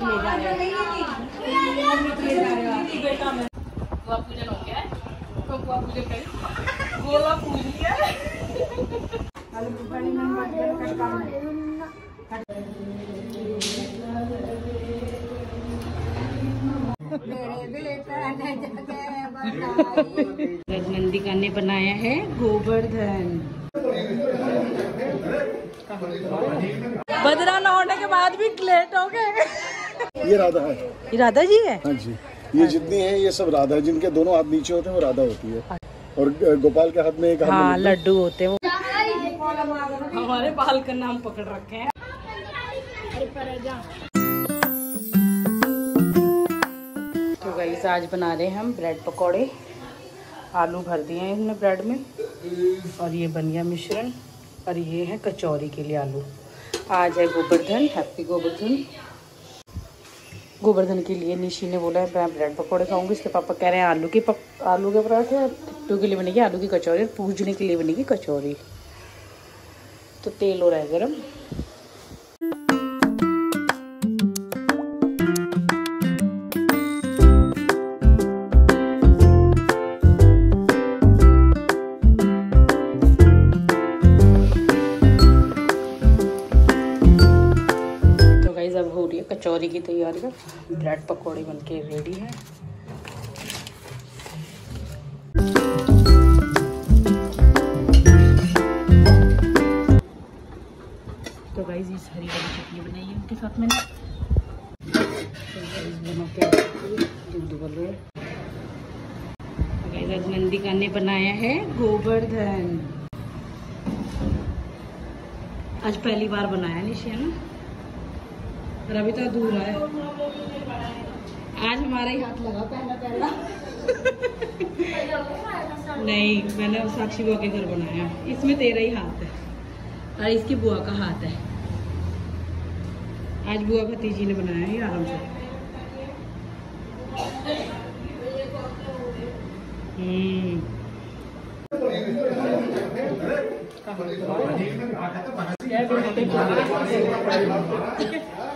ले जा रहे हो हो। गोवा पूजन हो गया है तो गोवा पूजन कर गोला पूज लिया है है। ने बनाया है गोवर्धन बदरा न होने के बाद भी लेट हो गए ये राधा है। ये राधा जी है? हाँ जी। ये जितनी है ये सब राधा है। जिनके दोनों हाथ नीचे होते हैं वो राधा होती है। और गोपाल के हाथ में एक हाँ लड्डू होते हैं वो। हमारे बाल का नाम पकड़ रखे हैं। तो गाइस आज बना रहे हैं हम ब्रेड पकौड़े। आलू भर दिए हैं इसमें ब्रेड में। और ये बन गया मिश्रण। और ये है कचौरी के लिए आलू। आज है गोवर्धन हैप्पी गोवर्धन। गोवर्धन के लिए निशी ने बोला है मैं ब्रेड पकौड़े खाऊँगी। इसके पापा कह रहे हैं आलू के पक, आलू के पराठे टिट्टू के लिए बनेगी आलू की कचौरी और पूजने के लिए बनेगी कचौरी। तो तेल हो रहा है गरम। की। ब्रेड पकौड़े बनके रेडी है। तो गाइज़ इस हरी वाली चटनी बनाई है उनके साथ मैंने। तो दूध उबल तो ने बनाया है गोवर्धन। आज पहली बार बनाया निशी ना। अभी तो अधूरा है। आज हमारा ही हाथ लगा पहला पहला। नहीं, मैंने साक्षी बुआ के घर बनाया। इसमें तेरा ही हाथ है। और इसकी बुआ का हाथ है। आज बुआ भतीजी ने बनाया है आराम से। हम्म।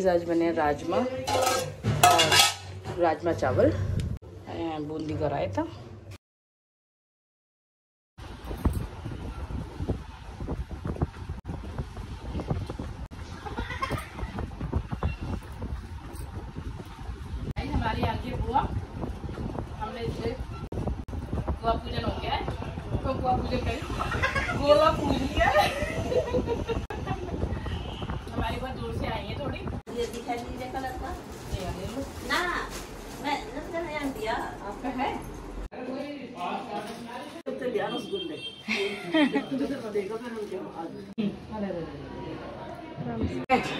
गाइज़ आज बने राजमा और राजमा चावल बूंदी का रायता गाइस, हमारी यहाँ की बुआ हमने इसे बुआ पूजन हो गया है तो बुआ पूजन करें गोला पूज लिया है हमारी बुआ दूर से आई है थोड़ी ये दिखाई दीजिए कलर का ये वाले लो। ना मैं नज़र नहीं आती दिया आपका है तो ध्यान उस गुंडे देखो फिर हम क्या अरे अरे अरे।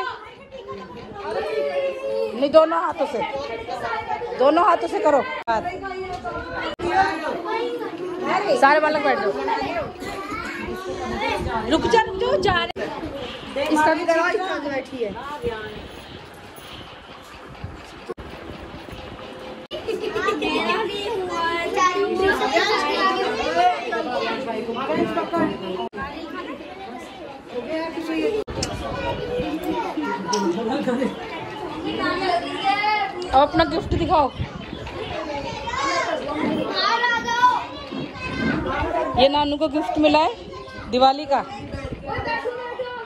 नहीं, दोनों हाथों से। दोनों हाथों से करो। सारे बालक बैठ जाओ। रुक जा, रुक जाओ, जा रहे इसका भी तो बैठी है। अब अपना गिफ्ट दिखाओ। ये नानू को गिफ्ट मिला है, दिवाली का।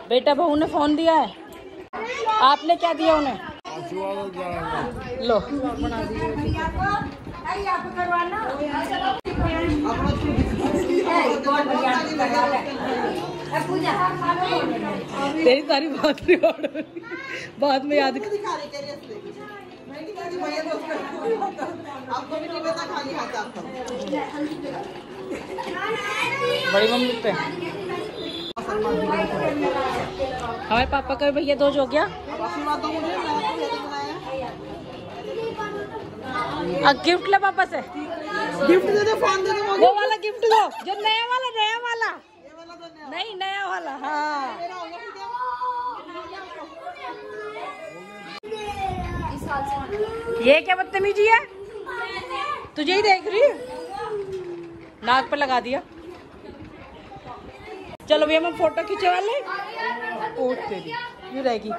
बेटा बहू ने फ़ोन दिया है। आपने क्या दिया उन्हें? लो। तेरी सारी बात रिकॉर्ड हो रही बाद में याद बड़ी मम्मी पे। हमारे पापा का भैया दोज हो गया। दो मुझे मैंने भेजा बनाया अब गिफ्ट ले पापा से। गिफ्ट दे दे फ़ोन दे दे वो वाला गिफ्ट दो जो नया वाला नया वाला। ये वाला तो नहीं नया वाला हाँ। ये क्या बदतमीजी है? तुझे ही देख रही है। नाक पे लगा दिया। चलो भैया हम फ़ोटो खींचे वाले ओट तेरी। यूँ रहेगी।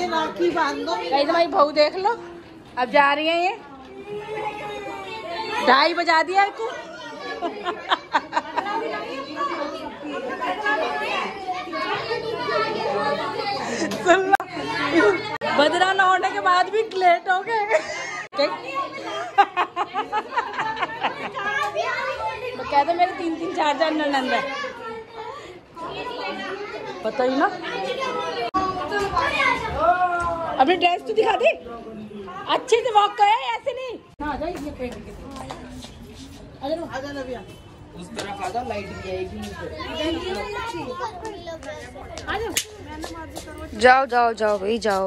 ये राखी बाँध। दो तुम्हारी बहू देख लो। अब जा रही है ये। ढाई बजा दिया इसको सुन लो। बाद भी लेट हो गए। तो कहते मेरे तीन तीन चार चार ननंद है। पता ही ना। अपनी ड्रेस तो दिखा दे। अच्छे से वॉक करे ऐसे नहीं। आ आजा जाओ जाओ जाओ भाई जाओ।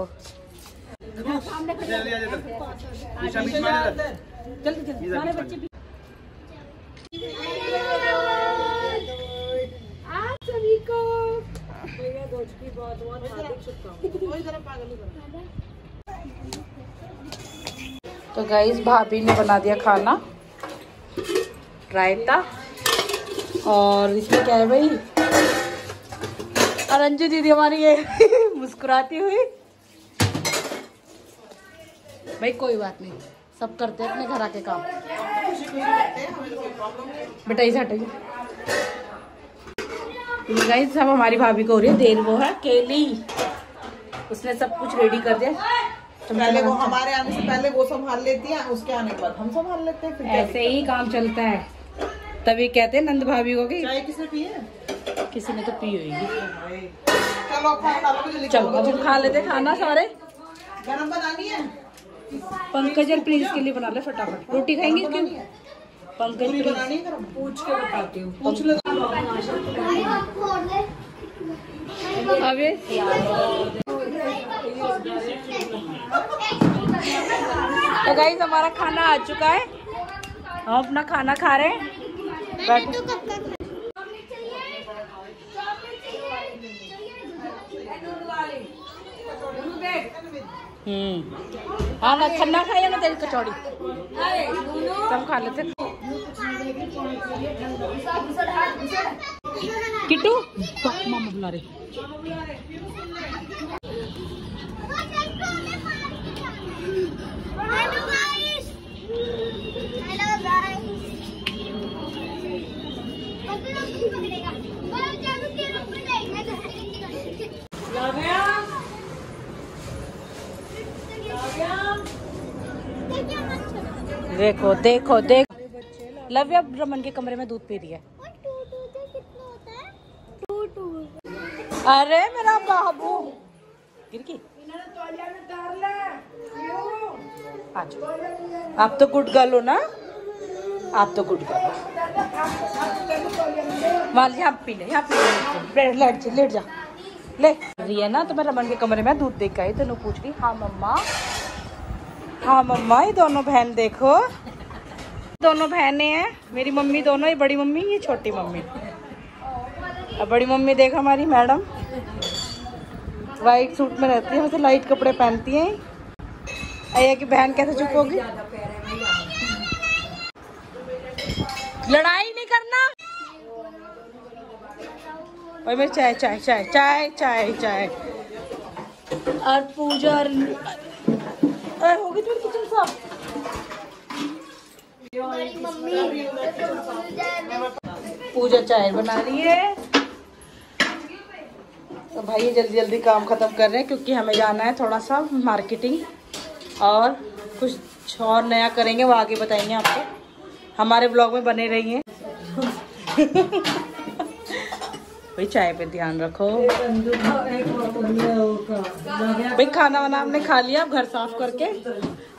तो गाइस भाभी ने बना दिया खाना, रायता, और इसमें क्या है भाई? और अंजू दीदी हमारी ये मुस्कुराती हुई। भाई कोई बात नहीं। सब करते हैं अपने घर आके काम। बेटा इसे हटेगी गाइस सब हमारी भाभी को हो रही है देर वो है केली उसने सब कुछ रेडी कर दिया। तो पहले वो हमारे आने से पहले वो संभाल लेती है उसके आने के बाद हम संभाल लेते हैं फिर ऐसे ही काम चलता है। तभी कहते हैं नंद भाभी को कि चाय किसने पी है? किसी ने तो पी होगी। चलो अब खा लेते खाना सारे। गरम बनानी है? पंकज और प्रिंस के लिए बना ले फटाफट। रोटी खाएँगे क्यों? पंकज है गरम पूछ के बताती हूँ। पूछ ले। अबे तो गाइस हमारा खाना आ चुका है। हम अपना खाना खा रहे हैं। बैठो हम्म। हाँ ना खन्ना खाइए ना तेरी कचौड़ी? सब खा लेते। किट्टू मामा बुला रहे। हेलो गाइस हेलो गाइस अब लोग नहीं पकड़ेगा और जब तेरे ऊपर जाएगा देखो देखो देखो। लव्य अब रमन के कमरे में दूध पी रही है। अरे मेरा बाबू। गिर की आप तो गुड गर्ल हो ना? आप तो गुड गर्ल माल यहाँ पी ले यहाँ पी ले। लेट जा लेट जा। ले। रही है ना तो मैं रमन के कमरे में दूध देख आई तेनों पूछ रही हाँ मम्मा। हाँ मम्मा, ये दोनों बहन देखो। दोनों बहनें हैं, मेरी मम्मी दोनों, ये बड़ी मम्मी, ये छोटी मम्मी। अब बड़ी मम्मी देख हमारी, मैडम। वाइट सूट में रहती है, वैसे लाइट कपड़े पहनती हैं। अया की बहन कैसे चुप होगी? लड़ाई नहीं करना। और मैं चाय चाय चाय चाय चाय चाय। और पूजा और हो गई किचन साफ़ पूजा चाय बना रही है। तो भाई जल्दी जल्दी काम खत्म कर रहे हैं क्योंकि हमें जाना है थोड़ा सा मार्केटिंग और कुछ और नया करेंगे, वो आगे बताएँगे आपको। हमारे ब्लॉग में बने रहिए। भाई चाय पे ध्यान रखो। भाई खाना वाना हमने खा लिया अब घर साफ़ करके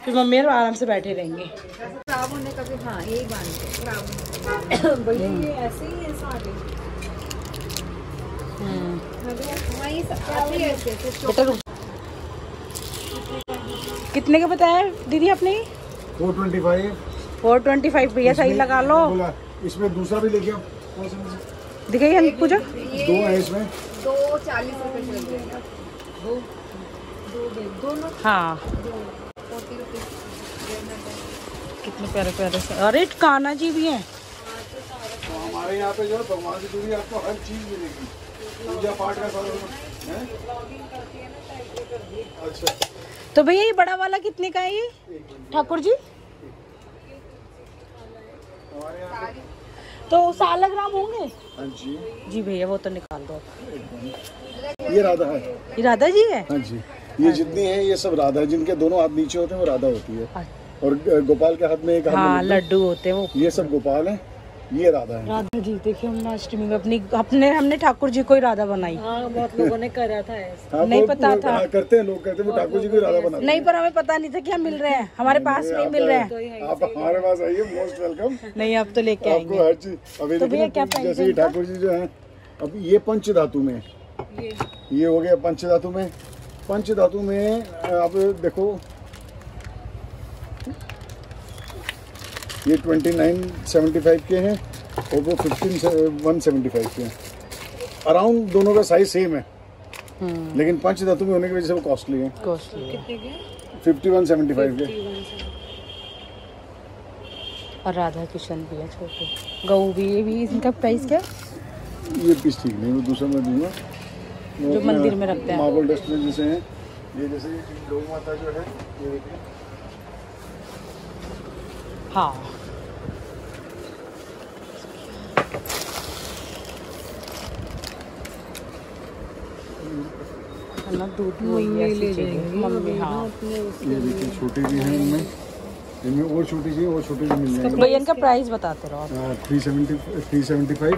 फिर मम्मी और आराम से बैठे रहेंगे। खराब होने का भी हाँ यही बांधते खराब भैया ऐसे ही है सारे। हाँ कितने का बताया दीदी आपने? Four twenty five. Four twenty five भैया सही लगा लो। इसमें दूसरा भी लेके आओ? दिखाइए पूजा। दो है इसमें। दो चालीस रुपए चल जाएगा दो दो दे दोनों हाँ। कितने प्यारे प्यारे से। अरे काना जी भी हैं। तो हमारे यहाँ पे जो है भगवान की दूरी आपको हर चीज़ मिलेगी। पूजा पाठ का सारा अच्छा। तो भैया ये बड़ा वाला कितने का है ये? ठाकुर जी? हमारे यहाँ पे तो सालक राम होंगे? हाँ जी। जी भैया वो तो निकाल दो। ये राधा है। ये राधा जी है? हाँ जी। ये जितनी है ये सब राधा है। जिनके दोनों हाथ नीचे होते हैं वो राधा होती है। और गोपाल के हाथ में एक हाथ हाँ। लड्डू होते हैं वो। ये सब गोपाल है। ये राधा है। राधा जी देखिए हम अष्टमी में अपनी अपने हमने ठाकुर जी को ही राधा बनाई। हाँ बहुत लोगों ने करा था ऐसा। हाँ, नहीं पता था। हाँ, करते हैं लोग कहते हैं ठाकुर जी को राधा बनाते नहीं पर हमें पता नहीं था कि हम मिल रहे हैं। हमारे पास नहीं मिल रहे हैं। आप हमारे पास आइए मोस्ट वेलकम नहीं अब तो लेके आएँगे। आपको हर चीज़ अभी तो जैसे कि ठाकुर जी जो है अब ये पंच धातु में ये हो गया पंच धातु में। पंच धातु में आप देखो ये ट्वेंटी नाइन सेवेंटी फाइव के हैं और वो फिफ्टीन वन सेवेंटी फाइव के हैं। अराउंड दोनों का साइज़ सेम है। हम्म। लेकिन पंच धातु में होने की वजह से वो कॉस्टली है। फिफ्टी वन सेवेंटी फाइव के। और राधा कृष्ण भी है छोटे। गऊ भी ये भी इनका प्राइस क्या? ये पीस ठीक नहीं वो दूसरा मैं दूँगा। जो मंदिर में रखते हैं। मार्बल डस्ट में जैसे हैं। ये जैसे लोग माता जो है ये देखिए। हाँ है ना दूध वही मम्मी हाँ। ये देखिए छोटे भी हैं इनमें। इनमें और छोटी चाहिए और छोटे भी मिल जाएँगे। भैया इनका प्राइस बताते रहो three seventy three seventy five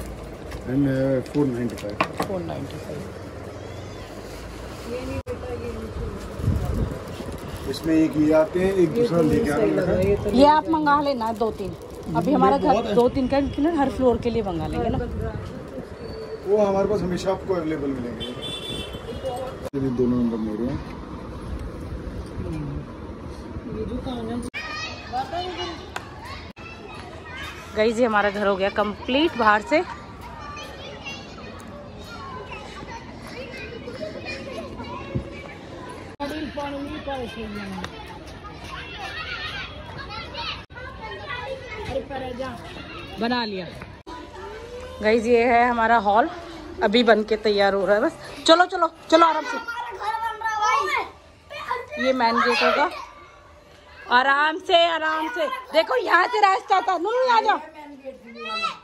and four ninety five four ninety five इसमें एक ये आते हैं एक दूसरा लेके आ रहा है। ये आप मंगा लेना दो तीन। अभी हमारा घर दो तीन का ना हर फ्लोर के लिए मंगा लेंगे ना। वो हमारे पास हमेशा आपको अवेलेबल मिलेंगे। दोनों नंबर मेरे हैं। गई जी हमारा घर हो गया कंप्लीट बाहर से। बना लिया। गई ये है हमारा हॉल अभी बन के तैयार हो रहा है बस। चलो चलो चलो आराम से। ये मैन गेट होगा। आराम से आराम से। देखो, यहाँ से रास्ता था। नूनू आ जाओ।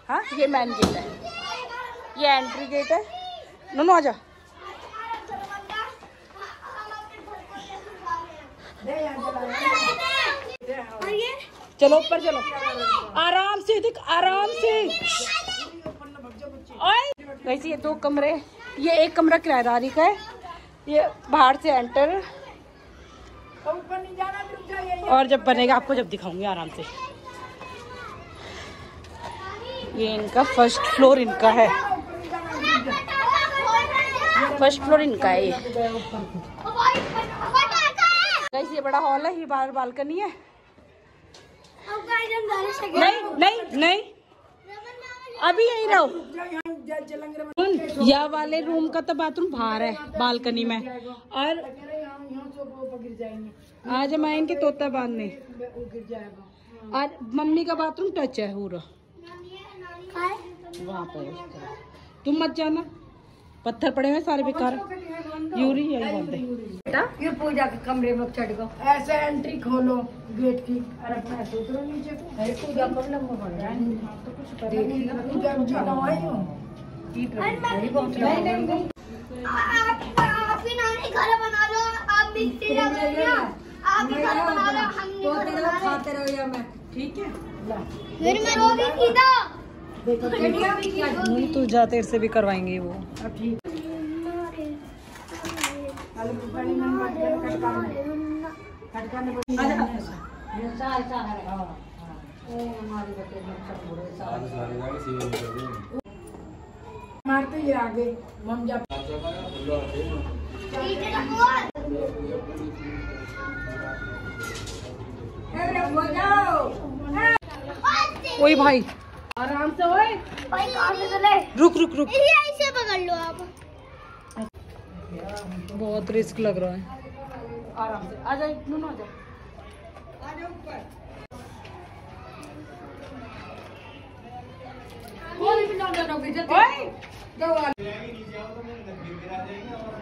हाँ ये मैन गेट है। ये एंट्री गेट है। नूनू, आ जाओ। चलो ऊपर चलो। आराम से देख, आराम से। वैसे ये दो कमरे, ये एक कमरा किराएदारी का है। ये बाहर से एंटर। और जब बनेगा आपको जब दिखाऊँगी आराम से। ये इनका फ़र्स्ट फ्लोर इनका है। फ़र्स्ट फ्लोर इनका है ये। गाइस ये बड़ा हॉल है ये बाहर बालकनी है। नहीं नहीं नहीं। अभी यहीं रहो। या वाले रूम का तो बाथरूम बाहर है बालकनी में। और आज हम आएँगे तोता बांधने। और मम्मी का बाथरूम टच है पूरा। वहाँ पे उस तरफ़। तुम मत जाना। पत्थर पड़े हुए सारे बेकार। यूरी यही बोलते ये पूजा के कमरे में चढ़ गो ऐसे एंट्री खोलो गेट की नीचे अरे पूजा बढ़ रहा है? तो कुछ पता नहीं पूजा पूजा ना आई हो आप ही नानी घर बना लो आप भी तेरा आप ही घर बना लो हमने घर बना लो खाते रहो या मैं। ठीक है? फिर मैं सीधा। भी तू जा तेरे से भी करवाएँगे वो। मारते ही आगे मम जा। ओए भाई आराम से ओए भाई कहाँ से चले? रुक रुक रुक। ये ऐसे पकड़ लो आप। बहुत रिस्क लग रहा है। आराम से। आ जाए नून आ जाए। कौन भी ना डरोगे जल्दी। ओए दो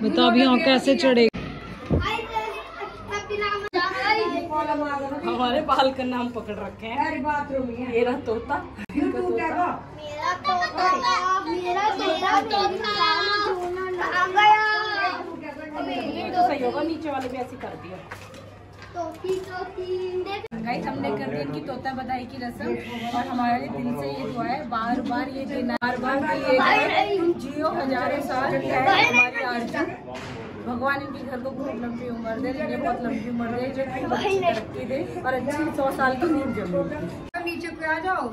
बता अभी यहाँ कैसे चढ़े आई हैप्पी नाम वाला मार दो हमारे बाल का नाम पकड़ रखे हैं। बाथरूम तोता। तू मेरा तोता। मेरा तो सही होगा नीचे वाले भी ऐसे कर दिया तोती तोती देख गाइस हमने कर दी इनकी तोता बधाई की रस्म और हमारे दिल से ये दुआ है बार बार ये दिन। बार बार ये जियो हज़ारों साल। हमारी आरती। भगवान इनके घर को बहुत लंबी उम्र दे इन्हें बहुत लंबी उम्र दे जो अच्छी तरक्की दे और अच्छी सौ साल की नींद जमे नीचे पे आ जाओ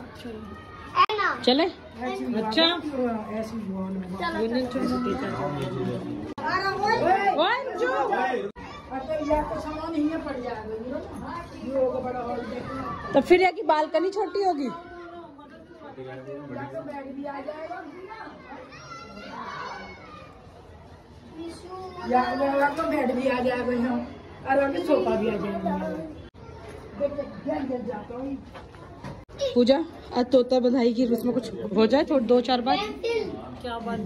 चले अच्छा अच्छा तो ही तो फिर यहाँ की बालकनी छोटी होगी या बेड भी आ जाएगा यहाँ और आगे सोफा भी आ जाएगा हूँ पूजा आज तोता बधाई की उसमें कुछ हो जाए थोड़ी दो चार बार? क्या बात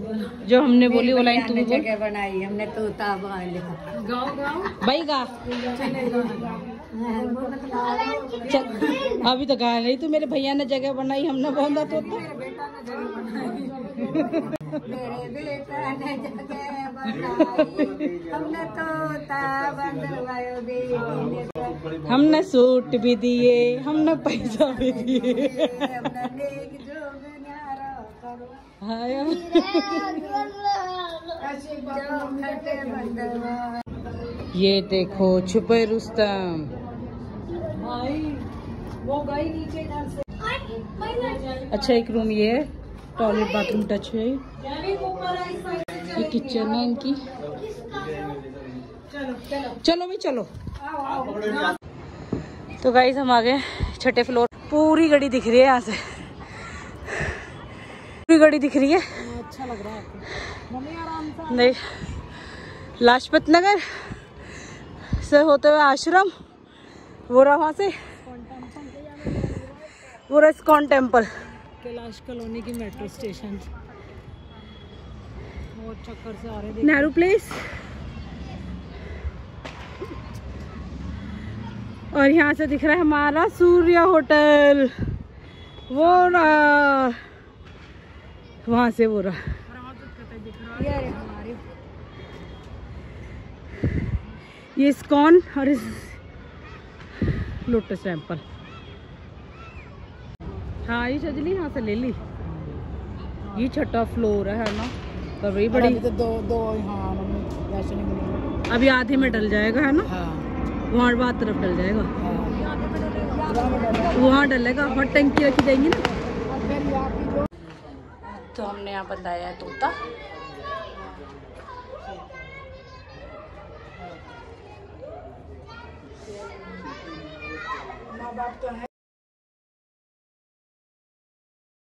जो हमने बोली वो लाइन तुम्हें जगह बनाई हमने तोता लिखा गाँव गाँव भाई गा। चल अभी तो कहा नहीं तू मेरे भैया ने जगह बनाई बेटा ने बंदरवायो बेटी ने हमने सूट भी दिए हमने पैसा भी दिए। हैं ये देखो छुपे रुस्तम। भाई वो गई नीचे इधर से। अच्छा एक रूम ये है टॉयलेट बाथरूम टच है ये। किचन है इनकी। चलो भाई चलो। तो गाइस हम आ गए छठे फ्लोर पूरी गड़ी दिख रही है यहाँ से। पूरी गड़ी दिख रही है। अच्छा लग रहा है। नहीं। लाजपत नगर। से होते हुए आश्रम वो रहा वहाँ से। वो रहा इस्कॉन टेंपल। कैलाश कॉलोनी की मेट्रो स्टेशन। चक्कर से आ रहे नेहरू प्लेस। और यहाँ से दिख रहा है हमारा सूर्य होटल। वो रहा। वहाँ से वो रहा। ये स्कॉन और इस लोटस टेंपल। हाँ ये सजली यहाँ से ले ली। ये छठा फ्लोर है ना? तो बड़ी बड़ी तो दो दो हाँ अभी आधे में डल जाएगा है ना? हाँ। वहाँ बात तरफ़ डल जाएगा। हाँ। वहाँ डलेगा वहाँ टंकी रखी जाएँगी ना। तो हमने यहाँ बताया तोता। बाप तो है।